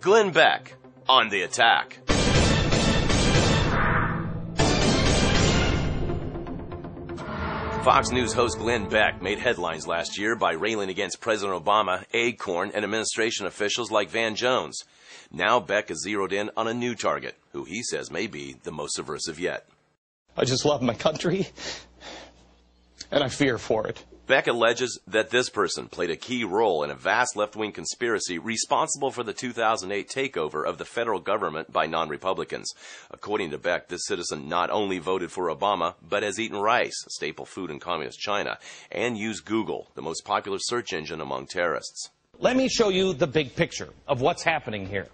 Glenn Beck on the attack. Fox News host Glenn Beck made headlines last year by railing against President Obama, Acorn, and administration officials like Van Jones. Now Beck is zeroed in on a new target, who he says may be the most subversive yet. I just love my country, and I fear for it. Beck alleges that this person played a key role in a vast left wing conspiracy responsible for the 2008 takeover of the federal government by non Republicans. According to Beck, this citizen not only voted for Obama, but has eaten rice, a staple food in communist China, and used Google, the most popular search engine among terrorists. Let me show you the big picture of what's happening here.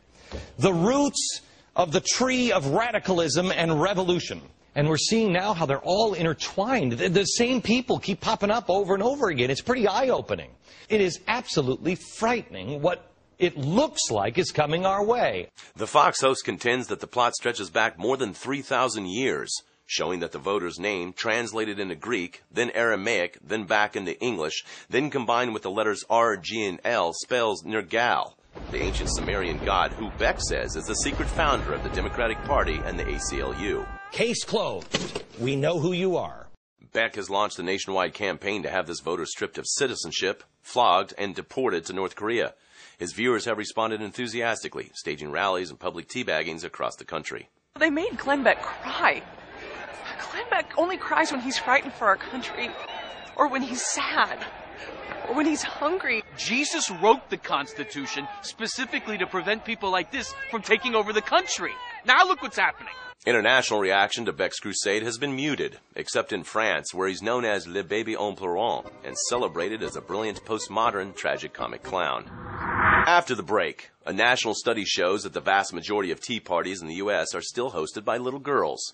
The roots of the tree of radicalism and revolution. And we're seeing now how they're all intertwined. The, the same people keep popping up over and over again. It's pretty eye opening. It is absolutely frightening what it looks like is coming our way. The Fox host contends that the plot stretches back more than 3,000 years, showing that the voter's name translated into Greek, then Aramaic, then back into English, then combined with the letters R, G, and L spells Nergal, the ancient Sumerian god who Beck says is the secret founder of the Democratic Party and the ACLU. Case closed. We know who you are. Beck has launched a nationwide campaign to have this voter stripped of citizenship, flogged, and deported to North Korea. His viewers have responded enthusiastically, staging rallies and public teabaggings across the country. They made Glenn Beck cry. Glenn Beck only cries when he's frightened for our country, or when he's sad, or when he's hungry. Jesus wrote the Constitution specifically to prevent people like this from taking over the country. Now look what's happening. International reaction to Beck's crusade has been muted, except in France, where he's known as Le Baby en Pleurant and celebrated as a brilliant postmodern tragic-comic clown. After the break, a national study shows that the vast majority of tea parties in the U.S. are still hosted by little girls.